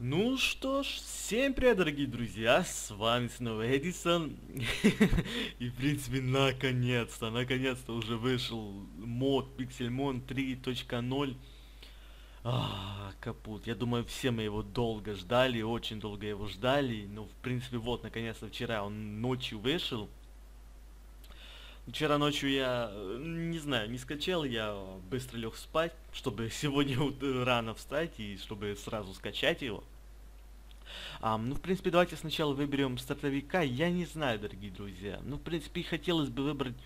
Ну что ж, всем привет, дорогие друзья, с вами снова Эдисон. И, в принципе, наконец-то, наконец-то уже вышел мод Pixelmon 3.0. А, капут. Я думаю, все мы его долго ждали, очень долго его ждали. Ну, в принципе, вот, наконец-то вчера он ночью вышел. Вчера ночью я, э, не знаю, не скачал, я быстро лег спать, чтобы сегодня рано встать и чтобы сразу скачать его. А, ну, в принципе, давайте сначала выберем стартовика. Я не знаю, дорогие друзья. Ну, в принципе, хотелось бы выбрать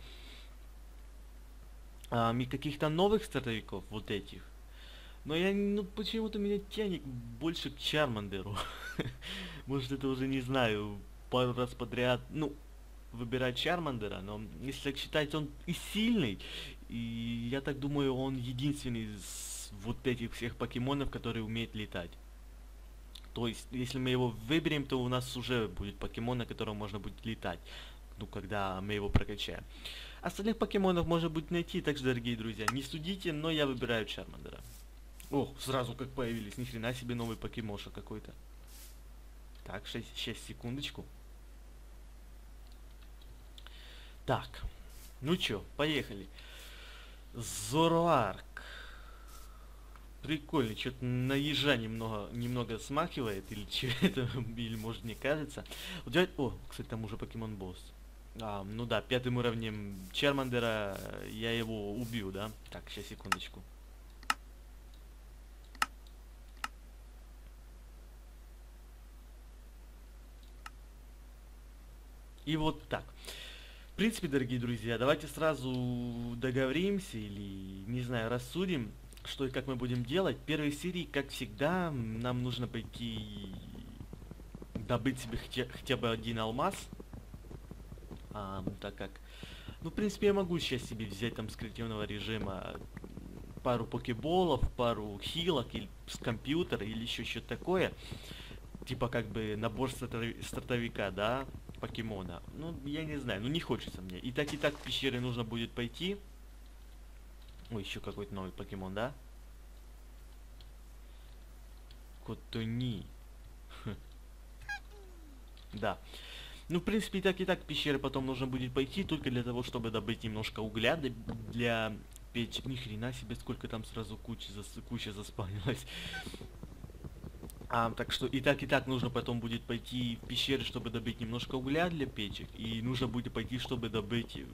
а, каких-то новых стартовиков, вот этих. Но я, ну, почему-то меня тянет больше к Чармандеру. Может, это уже не знаю, пару раз подряд, ну, выбирать Чармандера, но если так считать, он и сильный, и я так думаю, он единственный из вот этих всех покемонов, который умеет летать. То есть, если мы его выберем, то у нас уже будет покемон, на котором можно будет летать. Ну, когда мы его прокачаем. Остальных покемонов можно будет найти, так что, дорогие друзья, не судите, но я выбираю Чармандера. Ох, сразу как появились, ни хрена себе новый покемоша какой-то. Так, 6, 6 секундочку. Так, ну чё, поехали. Зороарк. Прикольно, что-то на ежа немного, немного смахивает, или что это, или может мне кажется. Вот давайте, о, кстати, там уже покемон босс. А, ну да, пятым уровнем Чермандера я его убью, да? Так, сейчас, секундочку. И вот так принципе, дорогие друзья, давайте сразу договоримся или, не знаю, рассудим, что и как мы будем делать. В первой серии, как всегда, нам нужно пойти добыть себе хотя, хотя бы один алмаз. А, так как... Ну, в принципе, я могу сейчас себе взять там с креативного режима пару покеболов, пару хилок или с компьютера или еще что-то такое. Типа как бы набор стартовика, да, покемона. Ну, я не знаю, ну не хочется мне. И так и так в пещеры нужно будет пойти. Ой, еще какой-то новый покемон, да? Котони. Да. Ну, в принципе, и так и так пещеры потом нужно будет пойти, только для того, чтобы добыть немножко угля для печи. Ни хрена себе, сколько там сразу куча, зас... куча заспавнилась. А, так что и так, и так нужно потом будет пойти в пещеры, чтобы добыть немножко угля для печек. И нужно будет пойти, чтобы добыть э,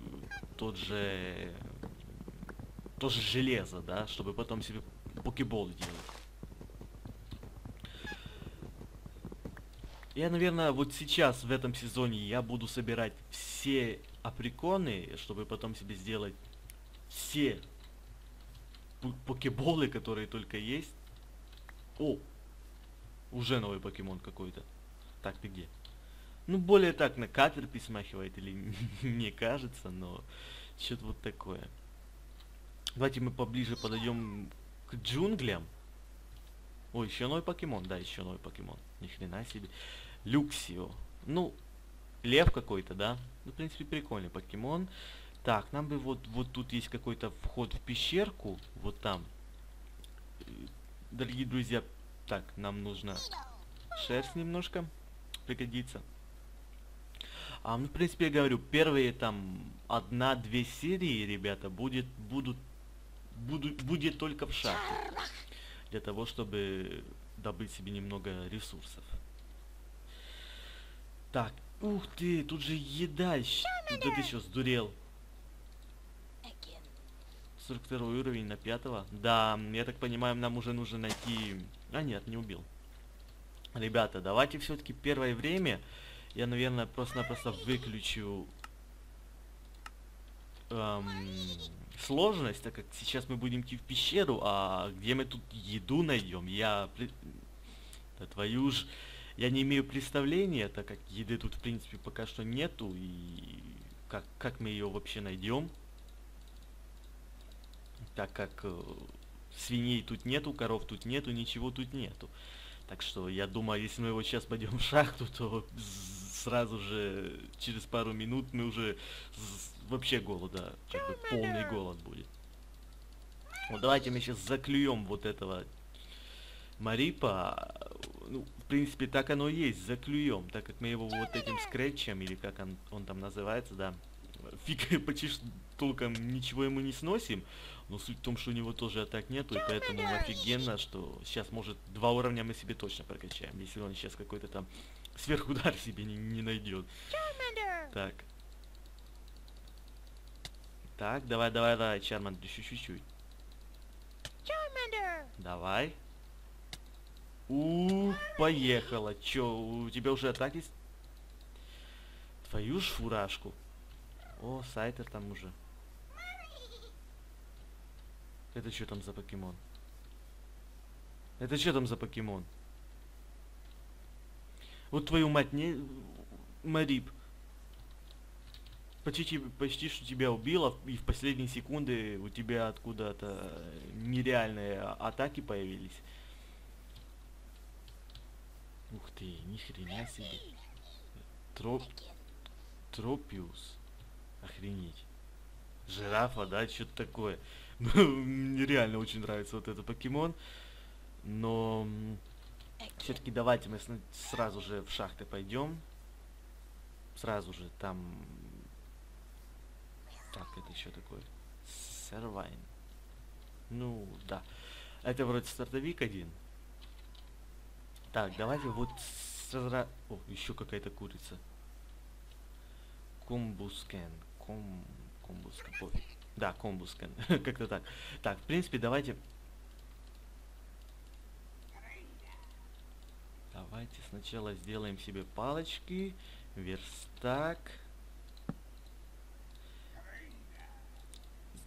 тот же... Тоже железо, да, чтобы потом себе покебол делать. Я, наверное, вот сейчас, в этом сезоне, я буду собирать все априконы, чтобы потом себе сделать все покеболы, которые только есть. О, уже новый покемон какой-то. Так, ты где? Ну, более так на Катерпи смахивает, или мне кажется, но что-то вот такое. Давайте мы поближе подойдем к джунглям. Ой, еще новый покемон, да, еще новый покемон. Ни хрена себе. Люксио. Ну, лев какой-то, да? Ну, в принципе, прикольный покемон. Так, нам бы вот, вот тут есть какой-то вход в пещерку, вот там. Дорогие друзья, так, нам нужно шерсть немножко пригодится. А, ну, в принципе, я говорю, первые там одна-две серии, ребята, будет, будут, будут, будет только в шахте. Для того, чтобы добыть себе немного ресурсов. Так, ух ты, тут же еда. Да ты что, сдурел? 42 уровень на 5 -го. Да, я так понимаю, нам уже нужно найти... А нет, не убил. Ребята, давайте все-таки первое время я, наверное, просто-напросто выключу эм, сложность, так как сейчас мы будем идти в пещеру, а где мы тут еду найдем? Я... Да твою ж... Я не имею представления, так как еды тут, в принципе, пока что нету, и как, как мы ее вообще найдем? так как э, свиней тут нету, коров тут нету, ничего тут нету. Так что я думаю, если мы вот сейчас пойдем в шахту, то сразу же через пару минут мы уже вообще голода, как бы полный голод будет. Вот давайте мы сейчас заклюем вот этого Марипа. ну, в принципе, так оно и есть, за клюем, так как мы его вот этим скретчем, или как он, он там называется, да, фиг почти толком ничего ему не сносим, но суть в том, что у него тоже атак нету, и поэтому офигенно, что сейчас, может, два уровня мы себе точно прокачаем, если он сейчас какой-то там сверхудар себе не, не найдет. Так. Так, давай, давай, давай, Чарман, чуть-чуть. Давай. У, поехала. Чё, у тебя уже атаки? Твою ж фуражку. О, Сайтер там уже. Это что там за покемон? Это что там за покемон? Вот твою мать, не... Марип. Почти, почти что тебя убило, и в последние секунды у тебя откуда-то нереальные атаки появились. Ух ты, ни хрена себе. Троп... Тропиус. Охренеть. Жирафа, да, что-то такое. Мне реально очень нравится вот этот покемон. Но все-таки давайте мы сразу же в шахты пойдем. Сразу же там... Так, это еще такое. Сервайн. Ну, да. Это вроде стартовик один. Так, давайте вот сразу... О, еще какая-то курица. Комбускен. Ком... Комбускен. Пофиг. Да, комбускен. Как-то так. Так, в принципе, давайте... Давайте сначала сделаем себе палочки. Верстак.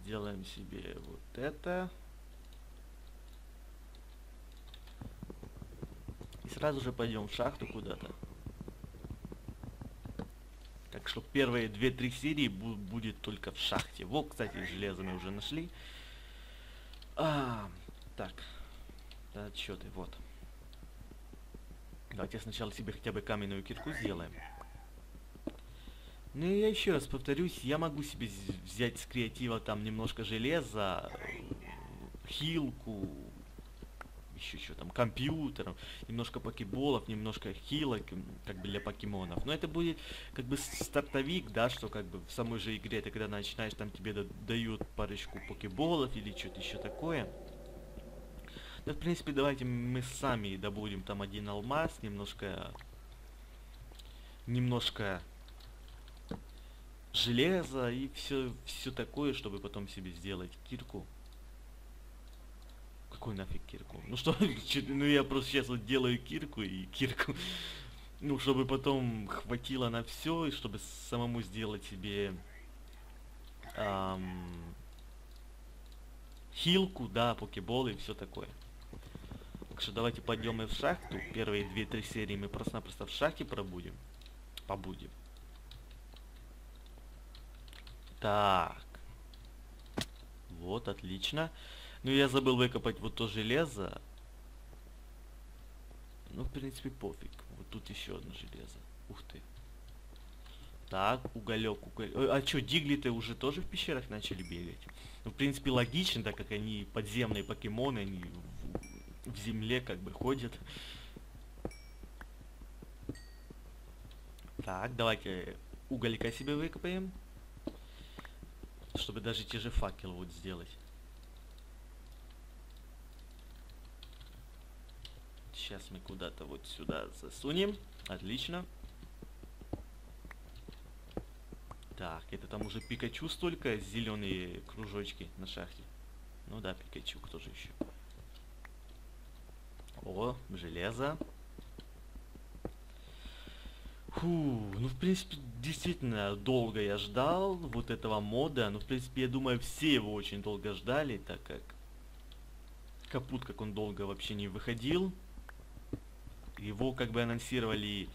Сделаем себе вот это. И сразу же пойдем в шахту куда-то. Так что первые 2-3 серии бу будет только в шахте. Во, кстати, железо мы уже нашли. А, так. Да, отчеты, вот. Давайте сначала себе хотя бы каменную кирку сделаем. Ну и я еще раз повторюсь, я могу себе взять с креатива там немножко железа, хилку, еще что там, компьютером, немножко покеболов, немножко хилок, как бы для покемонов. Но это будет как бы стартовик, да, что как бы в самой же игре ты когда начинаешь, там тебе дают парочку покеболов или что-то еще такое. Да, в принципе, давайте мы сами добудем там один алмаз, немножко... Немножко железа и все, все такое, чтобы потом себе сделать кирку. Какой нафиг кирку? Ну что, ну я просто сейчас вот делаю кирку и кирку. Ну, чтобы потом хватило на все, и чтобы самому сделать себе эм, хилку, да, покеболы и все такое. Так что давайте пойдем и в шахту. Первые 2-3 серии мы просто-напросто в шахте пробудем. Побудем. Так. Вот, отлично. Ну, я забыл выкопать вот то железо. Ну, в принципе, пофиг. Вот тут еще одно железо. Ух ты. Так, уголек, уголек. А что, диглиты уже тоже в пещерах начали бегать? Ну, в принципе, логично, так как они подземные покемоны, они в, в земле как бы ходят. Так, давайте уголька себе выкопаем. Чтобы даже те же факелы вот сделать. Сейчас мы куда-то вот сюда засунем. Отлично. Так, это там уже Пикачу столько, зеленые кружочки на шахте. Ну да, Пикачу, кто же еще? О, железо. Фу, ну в принципе, действительно, долго я ждал вот этого мода. Ну, в принципе, я думаю, все его очень долго ждали, так как Капут, как он долго вообще не выходил. Его как бы анонсировали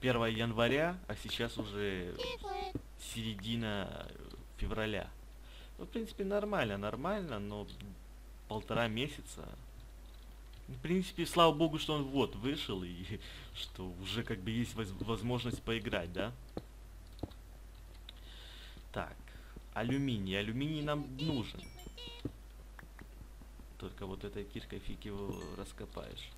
1 января, а сейчас уже середина февраля. Ну, в принципе, нормально, нормально, но полтора месяца. В принципе, слава богу, что он вот вышел и что уже как бы есть возможность поиграть, да? Так, алюминий. Алюминий нам нужен. Только вот этой киркой фиг его раскопаешь.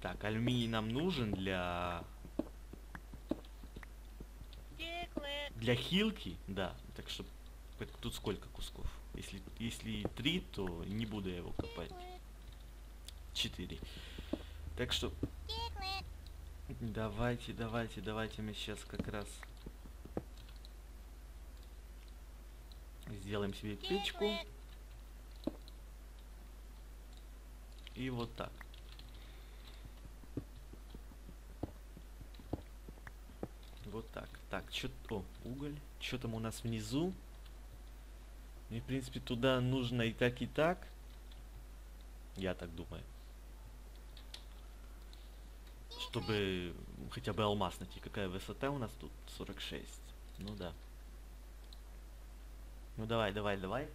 Так, алюминий нам нужен для... Для хилки, да. Так что тут сколько кусков? Если, если три, то не буду я его копать. Четыре. Так что... Давайте, давайте, давайте мы сейчас как раз... Сделаем себе печку. И вот так. Вот так. Так, что... О, уголь. Что там у нас внизу? Мне, в принципе, туда нужно и так, и так. Я так думаю. Чтобы хотя бы алмаз найти. Какая высота у нас тут? 46. Ну да. Ну давай, давай, давай.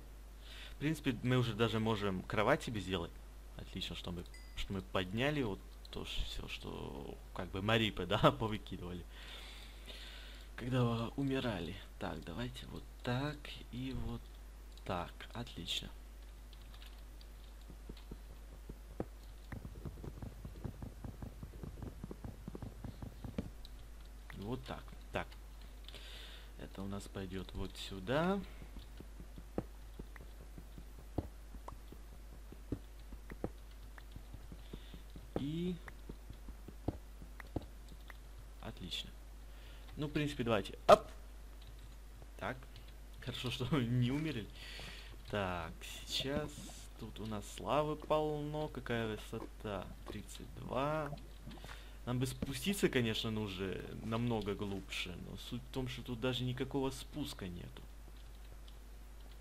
В принципе, мы уже даже можем кровать себе сделать. Отлично, что мы, что мы подняли вот то все, что как бы марипы, да, повыкидывали. Когда умирали. Так, давайте вот так и вот так. Отлично. Вот так. Так. Это у нас пойдет вот сюда. И... Отлично. Ну, в принципе, давайте. Оп! Так. Хорошо, что не умерли. Так, сейчас... Тут у нас славы полно. Какая высота? 32. Нам бы спуститься, конечно, нужно намного глубже. Но суть в том, что тут даже никакого спуска нету.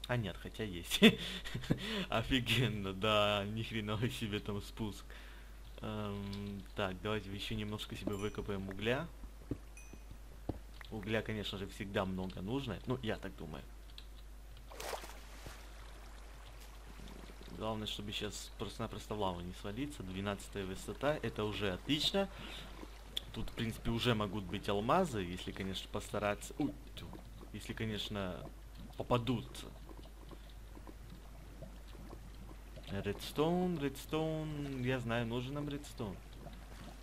А нет, хотя есть. Офигенно, да, ни хрена себе там спуск. Эм, так, давайте еще немножко себе выкопаем угля. Угля, конечно же, всегда много нужно. Ну, я так думаю. Главное, чтобы сейчас просто-напросто в не свалиться. 12 высота, это уже отлично. Тут, в принципе, уже могут быть алмазы, если, конечно, постараться... Ой, если, конечно, попадутся. Редстоун, редстоун, я знаю, нужен нам редстоун.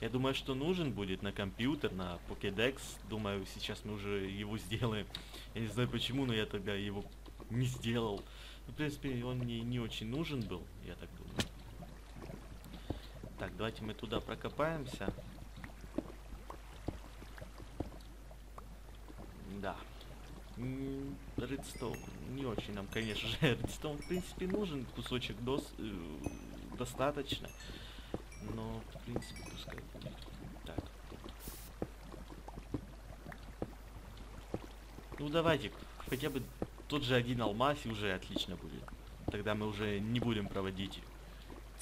Я думаю, что нужен будет на компьютер, на Pokédex. Думаю, сейчас мы уже его сделаем. Я не знаю почему, но я тогда его не сделал. Ну, в принципе, он мне не очень нужен был, я так думаю. Так, давайте мы туда прокопаемся. Да. Редстоун. Не очень нам, конечно же, редстоун, в принципе, нужен. Кусочек дос э, достаточно. Но, в принципе, пускай будет. Так. Ну, давайте, хотя бы тот же один алмаз и уже отлично будет. Тогда мы уже не будем проводить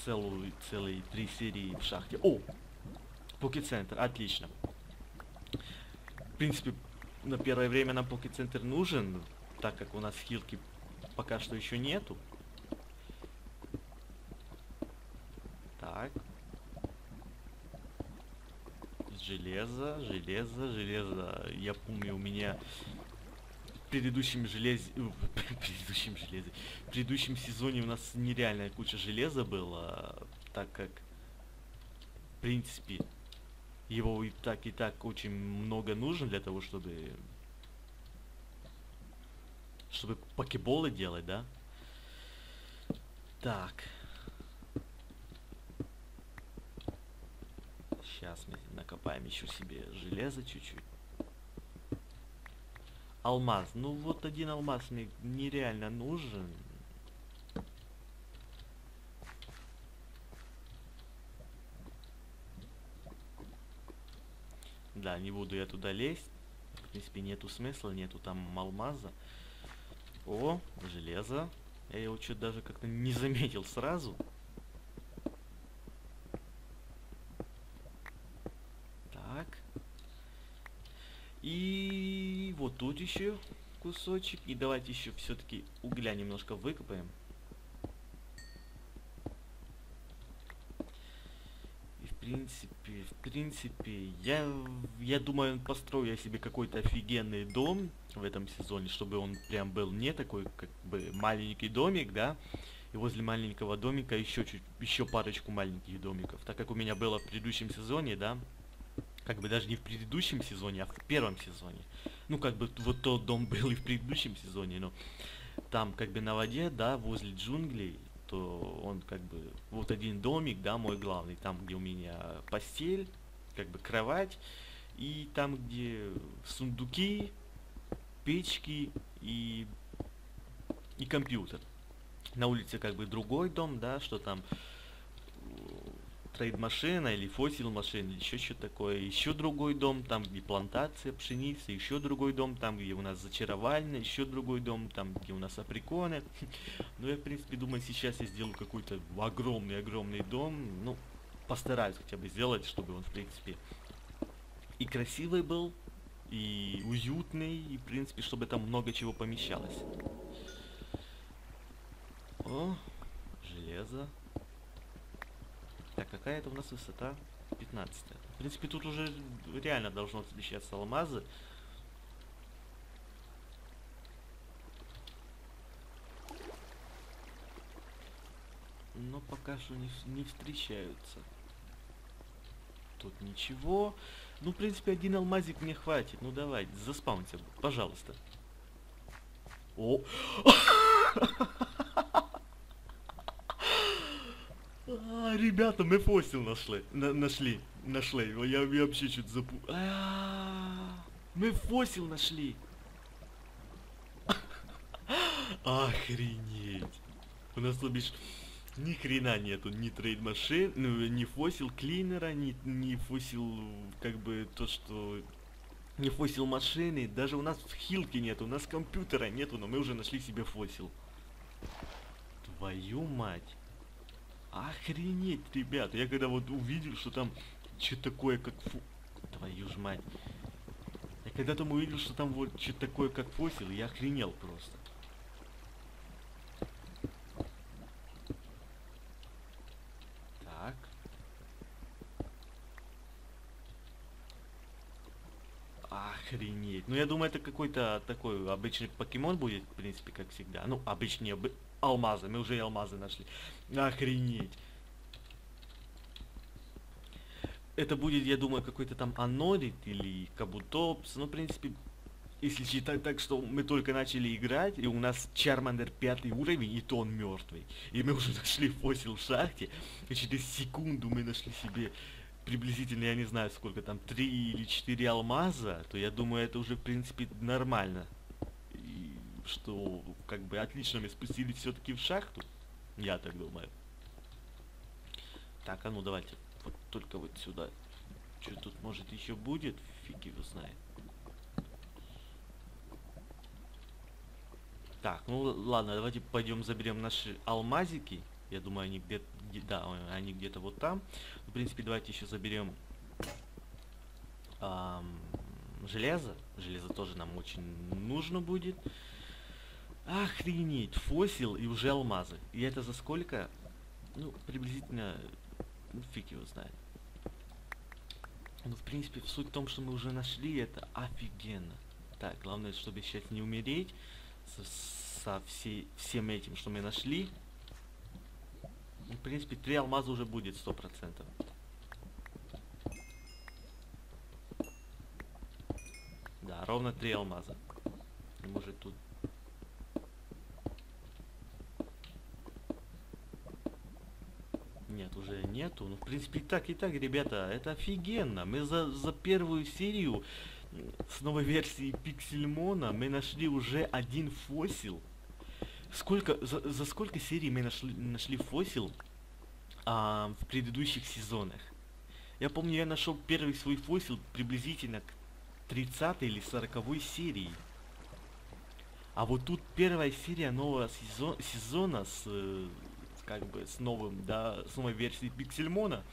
целую, целые три серии в шахте. О! Поки-центр, отлично. В принципе, на первое время нам поки-центр нужен, так как у нас хилки пока что еще нету. Так. Железо, железо. Я помню, у меня в предыдущем железе... в предыдущем железе... Предыдущем сезоне у нас нереальная куча железа было, так как... В принципе, его и так, и так очень много нужно для того, чтобы... Чтобы покеболы делать, да? Так. Сейчас мы накопаем еще себе железо чуть-чуть. Алмаз. Ну вот один алмаз мне нереально нужен. Да, не буду я туда лезть. В принципе, нету смысла, нету там алмаза. О, железо. Я его что-то даже как-то не заметил сразу. Так. И вот тут еще кусочек. И давайте еще все-таки угля немножко выкопаем. принципе, в принципе, я, я думаю, построю я себе какой-то офигенный дом в этом сезоне, чтобы он прям был не такой, как бы, маленький домик, да, И возле маленького домика еще чуть, еще парочку маленьких домиков. Так как у меня было в предыдущем сезоне, да, как бы даже не в предыдущем сезоне, а в первом сезоне. Ну, как бы вот тот дом был и в предыдущем сезоне, но там как бы на воде, да, возле джунглей, то он как бы, вот один домик, да, мой главный, там, где у меня постель, как бы кровать, и там, где сундуки, печки и, и компьютер. На улице как бы другой дом, да, что там трейд-машина или фосил машина, еще что-то такое. Еще другой дом, там где плантация пшеницы, еще другой дом, там где у нас зачаровальня, еще другой дом, там где у нас априконы. Ну я в принципе думаю сейчас я сделаю какой-то огромный-огромный дом, ну постараюсь хотя бы сделать, чтобы он в принципе и красивый был, и уютный, и в принципе, чтобы там много чего помещалось. О, железо. Так, какая это у нас высота? 15. В принципе, тут уже реально должно отличаться алмазы. Но пока что не, не встречаются. Тут ничего. Ну, в принципе, один алмазик мне хватит. Ну, давай, заспаунься, пожалуйста. О! А, ребята, мы фосил нашли. На нашли. Нашли. Я, я вообще чуть запу... А, мы фосил нашли. Охренеть. У нас, то бишь, ни хрена нету, ни трейд машин, ну, ни фосил клинера, ни, ни фосил, как бы, то, что... Не фосил машины, даже у нас в хилке нету, у нас компьютера нету, но мы уже нашли себе фосил. Твою мать. Охренеть, ребят. Я когда вот увидел, что там что-то такое, как фу... Твою ж мать. Я когда там увидел, что там вот что-то такое, как фосил, я охренел просто. Так. Охренеть. Ну, я думаю, это какой-то такой обычный покемон будет, в принципе, как всегда. Ну, обычный, Алмазы, мы уже и алмазы нашли. Охренеть. Это будет, я думаю, какой-то там анорит или кабутопс. Ну, в принципе, если считать так, что мы только начали играть, и у нас Чармандер пятый уровень, и то он мертвый. И мы уже нашли фосил в шахте, и через секунду мы нашли себе приблизительно, я не знаю сколько там, три или четыре алмаза, то я думаю, это уже, в принципе, нормально что как бы отлично мы спустились все-таки в шахту. Я так думаю. Так, а ну давайте вот только вот сюда. Что тут может еще будет? Фиг его знает. Так, ну ладно, давайте пойдем заберем наши алмазики. Я думаю, они где-то, да, они где-то вот там. В принципе, давайте еще заберем эм, железо. Железо тоже нам очень нужно будет. Охренеть, фосил и уже алмазы. И это за сколько? Ну, приблизительно, ну, фиг его знает. Ну, в принципе, суть в том, что мы уже нашли, это офигенно. Так, главное, чтобы сейчас не умереть со, со всей, всем этим, что мы нашли. Ну, в принципе, три алмаза уже будет, сто процентов. Да, ровно три алмаза. Может тут Нет, уже нету. Ну, в принципе, так, и так, ребята, это офигенно. Мы за, за первую серию с новой версии Пиксельмона мы нашли уже один фосил. Сколько, за, за сколько серий мы нашли, нашли фосил а, в предыдущих сезонах? Я помню, я нашел первый свой фосил приблизительно к 30 или 40 серии. А вот тут первая серия нового сезон, сезона с как бы с новым, да, с новой версией Пиксельмона.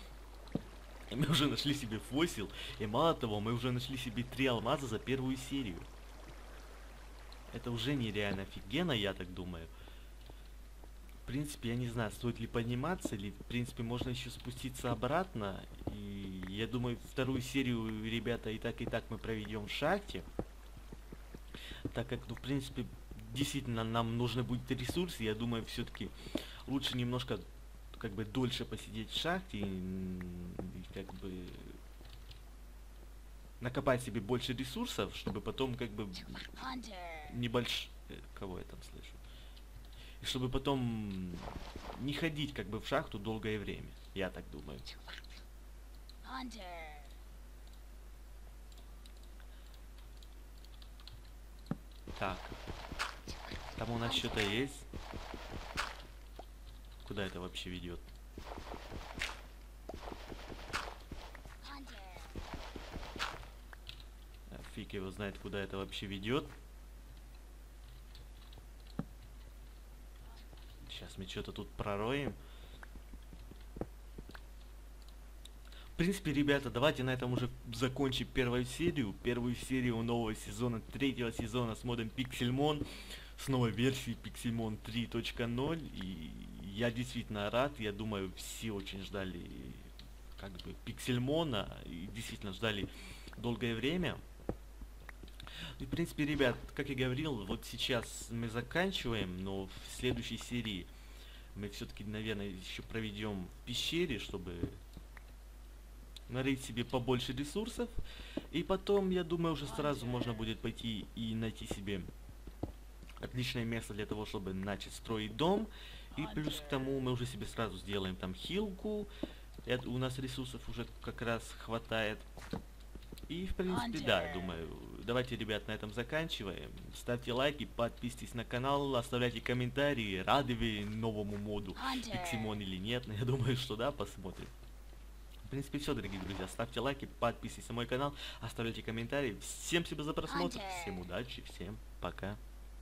И мы уже нашли себе фосил, и мало того, мы уже нашли себе три алмаза за первую серию. Это уже нереально офигенно, я так думаю. В принципе, я не знаю, стоит ли подниматься, или, в принципе, можно еще спуститься обратно. И я думаю, вторую серию, ребята, и так, и так мы проведем в шахте. Так как, ну, в принципе, действительно, нам нужны будут ресурсы, я думаю, все-таки лучше немножко как бы дольше посидеть в шахте и, и как бы накопать себе больше ресурсов, чтобы потом как бы небольш... Э, кого я там слышу? И чтобы потом не ходить как бы в шахту долгое время. Я так думаю. Так. Там у нас что-то есть. Куда это вообще ведет? Фиг его знает, куда это вообще ведет. Сейчас мы что-то тут пророем. В принципе, ребята, давайте на этом уже закончим первую серию. Первую серию нового сезона, третьего сезона с модом Pixelmon. С новой версией Pixelmon 3.0. И я действительно рад. Я думаю, все очень ждали как бы Pixelmona. И действительно ждали долгое время. И, в принципе, ребят, как я говорил, вот сейчас мы заканчиваем, но в следующей серии мы все-таки, наверное, еще проведем в пещере, чтобы нарыть себе побольше ресурсов. И потом, я думаю, уже сразу можно будет пойти и найти себе отличное место для того, чтобы начать строить дом. И плюс к тому мы уже себе сразу сделаем там хилку. Это, у нас ресурсов уже как раз хватает. И в принципе, да, думаю, давайте, ребят, на этом заканчиваем. Ставьте лайки, подписывайтесь на канал, оставляйте комментарии, рады вы новому моду Пиксимон или нет. Но я думаю, что да, посмотрим. В принципе, все, дорогие друзья. Ставьте лайки, подписывайтесь на мой канал, оставляйте комментарии. Всем спасибо за просмотр, всем удачи, всем пока.